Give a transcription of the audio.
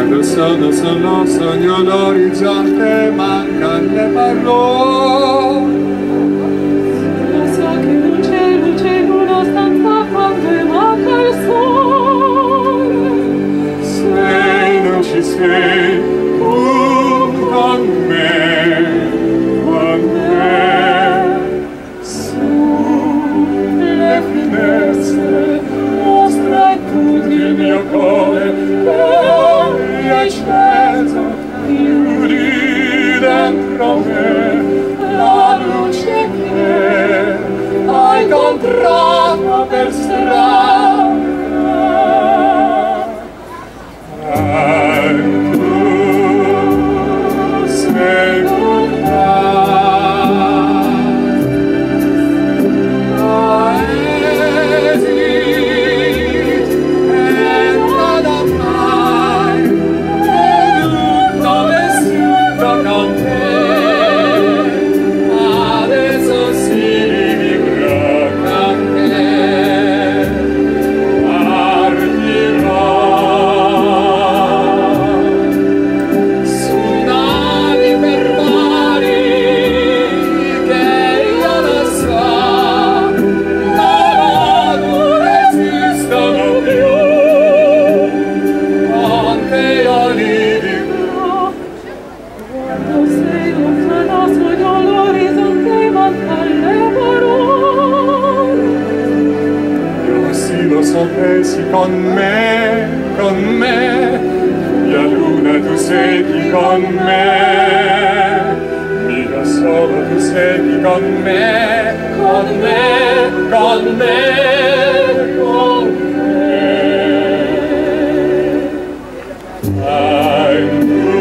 quando sono solo sogno l'orizzonte manca le parole. Lo so che non c'è luce in una stanza quando manca il sole. Se non ci sei tu con me. disceso di dentro me la luce che hai contratto per sé sapessi con me, con me, mia luna tu segui con me, mia sola tu segui con me, con me, con me, con me. I'm